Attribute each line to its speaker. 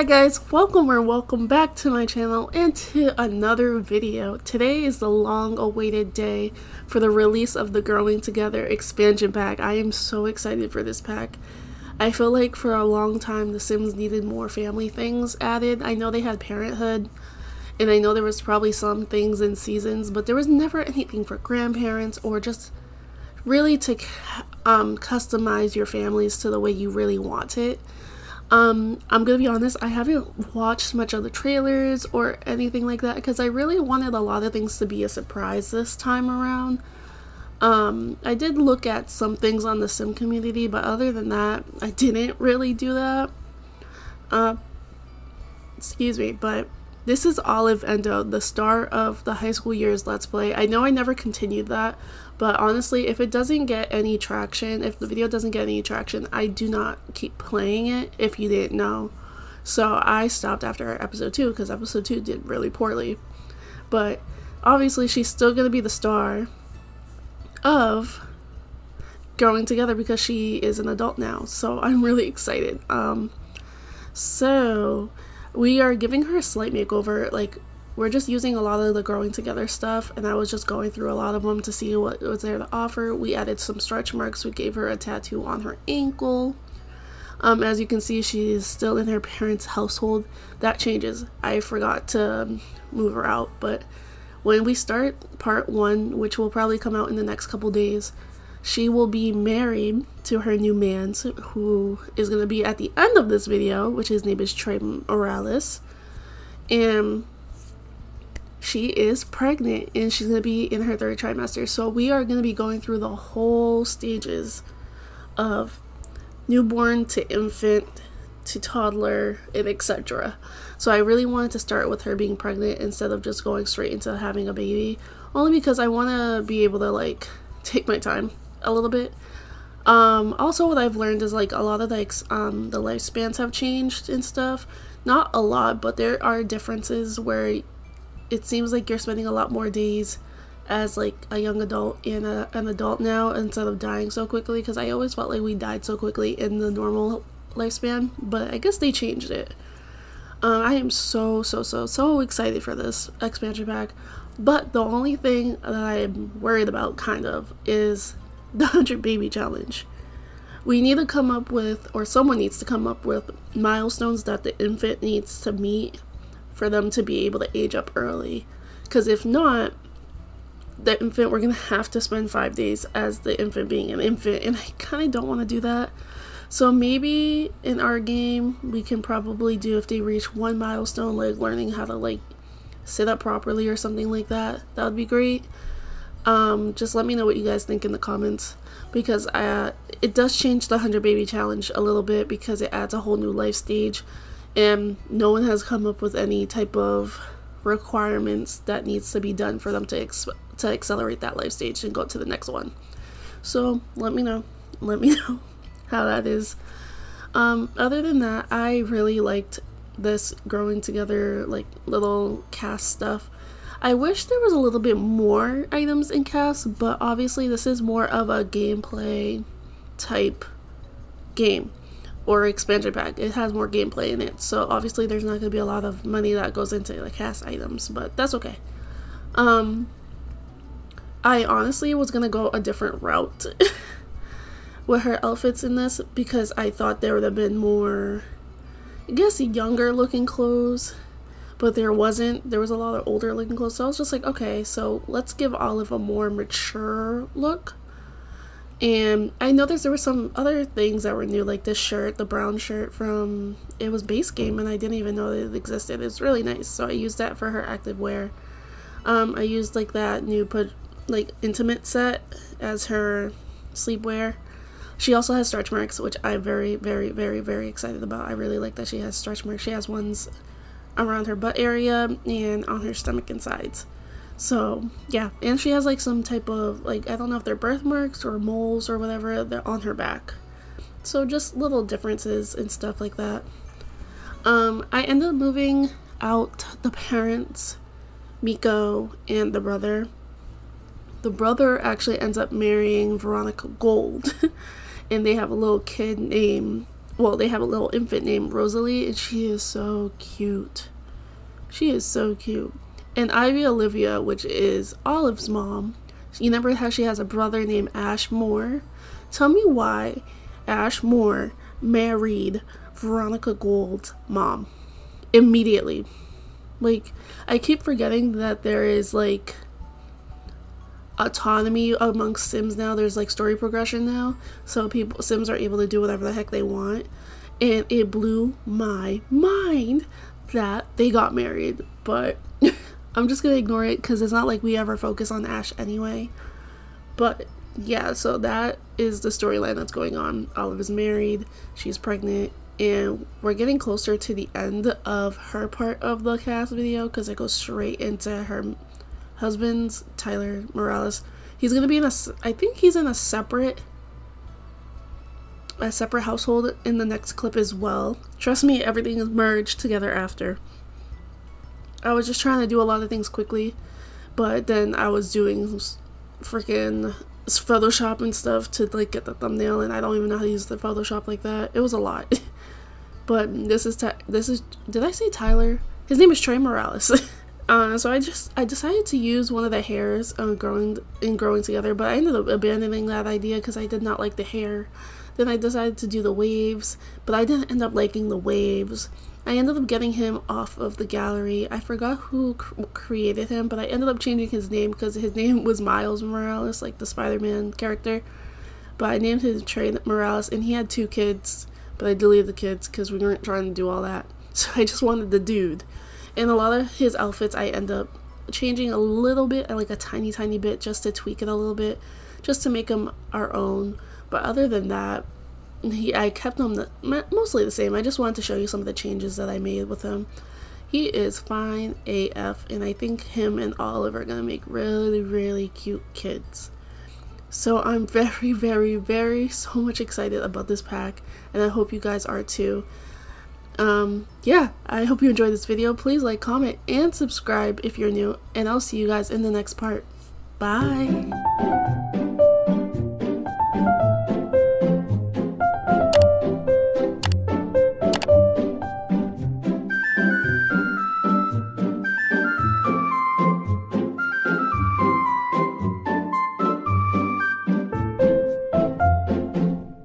Speaker 1: Hi guys, welcome or welcome back to my channel and to another video. Today is the long awaited day for the release of the Growing Together expansion pack. I am so excited for this pack. I feel like for a long time The Sims needed more family things added. I know they had parenthood and I know there was probably some things in seasons, but there was never anything for grandparents or just really to um, customize your families to the way you really want it. Um, I'm gonna be honest, I haven't watched much of the trailers or anything like that because I really wanted a lot of things to be a surprise this time around. Um, I did look at some things on the sim community, but other than that, I didn't really do that. Uh, excuse me, but this is Olive Endo, the star of the high school years Let's Play. I know I never continued that, but honestly, if it doesn't get any traction, if the video doesn't get any traction, I do not keep playing it if you didn't know. So I stopped after episode 2 because episode 2 did really poorly. But obviously, she's still going to be the star of Growing Together because she is an adult now. So I'm really excited. Um, so we are giving her a slight makeover. Like, we're just using a lot of the growing together stuff, and I was just going through a lot of them to see what was there to offer. We added some stretch marks. We gave her a tattoo on her ankle. Um, as you can see, she's still in her parents' household. That changes. I forgot to move her out, but when we start part one, which will probably come out in the next couple days, she will be married to her new man, who is going to be at the end of this video, which his name is Trey Morales. And she is pregnant and she's going to be in her third trimester. So we are going to be going through the whole stages of newborn to infant to toddler and etc. So I really wanted to start with her being pregnant instead of just going straight into having a baby. Only because I want to be able to like take my time a little bit. Um, also, what I've learned is like a lot of like um, the lifespans have changed and stuff. Not a lot, but there are differences where it seems like you're spending a lot more days as like a young adult and a, an adult now instead of dying so quickly. Because I always felt like we died so quickly in the normal lifespan, but I guess they changed it. Um, I am so so so so excited for this expansion pack. But the only thing that I'm worried about, kind of, is the 100 baby challenge. We need to come up with, or someone needs to come up with, milestones that the infant needs to meet for them to be able to age up early. Because if not, the infant, we're going to have to spend five days as the infant being an infant, and I kind of don't want to do that. So maybe in our game, we can probably do if they reach one milestone, like learning how to like sit up properly or something like that. That would be great um, just let me know what you guys think in the comments because I, it does change the 100 baby challenge a little bit because it adds a whole new life stage and no one has come up with any type of requirements that needs to be done for them to to accelerate that life stage and go to the next one. So let me know. Let me know how that is. Um, other than that i really liked this growing together like little CAS stuff. I wish there was a little bit more items in CAS, but obviously this is more of a gameplay type game or expansion pack. It has more gameplay in it, so obviously there's not going to be a lot of money that goes into the CAS items, but that's okay. Um, I honestly was going to go a different route with her outfits in this because I thought there would have been more, I guess, younger looking clothes but there wasn't. There was a lot of older looking clothes. So I was just like, okay, so let's give Olive a more mature look. And I noticed there were some other things that were new, like this shirt, the brown shirt from it was base game, and I didn't even know it existed. It's really nice, so I used that for her active wear. Um, I used like that new put like intimate set as her sleepwear. She also has stretch marks, which I'm very, very, very, very excited about. I really like that she has stretch marks. She has ones around her butt area and on her stomach and sides. So yeah, and she has like some type of like I don't know if they're birthmarks or moles or whatever they're on her back. So just little differences and stuff like that. Um, I ended up moving out the parents, Miko and the brother. The brother actually ends up marrying Veronica Gold, and they have a little kid named well, they have a little infant named Rosalie, and she is so cute. She is so cute. And Ivy Olivia, which is Olive's mom, you remember how she has a brother named Ash Moore? Tell me why Ash Moore married Veronica Gold's mom immediately. Like, I keep forgetting that there is like autonomy amongst Sims now. There's like story progression now. So people Sims are able to do whatever the heck they want. And it blew my mind that they got married. But I'm just gonna ignore it because it's not like we ever focus on Ash anyway. But yeah, so that is the storyline that's going on. Olive is married, she's pregnant, and we're getting closer to the end of her part of the CAS video because it goes straight into her husband's Tyler Morales. He's gonna be in a, I think he's in a separate, a separate household in the next clip as well. Trust me, everything is merged together after. I was just trying to do a lot of things quickly, but then I was doing freaking Photoshop and stuff to like get the thumbnail, and I don't even know how to use the Photoshop like that. It was a lot. but this is this is did I say Tyler? His name is Trey Morales. uh, so I just I decided to use one of the hairs uh, growing in growing together, but I ended up abandoning that idea because I did not like the hair. Then I decided to do the waves, but I didn't end up liking the waves. I ended up getting him off of the gallery. I forgot who cr created him, but I ended up changing his name because his name was Miles Morales, like the Spider-Man character. But I named him Trey Morales, and he had two kids, but I deleted the kids because we weren't trying to do all that. So I just wanted the dude. And a lot of his outfits I end up changing a little bit, like a tiny, tiny bit, just to tweak it a little bit, just to make them our own. But other than that, he I kept him the, mostly the same. I just wanted to show you some of the changes that I made with him. He is fine AF, and I think him and Olive are gonna make really, really cute kids. So I'm very, very, very so much excited about this pack, and I hope you guys are too. Um, yeah, I hope you enjoyed this video. Please like, comment, and subscribe if you're new, and I'll see you guys in the next part. Bye!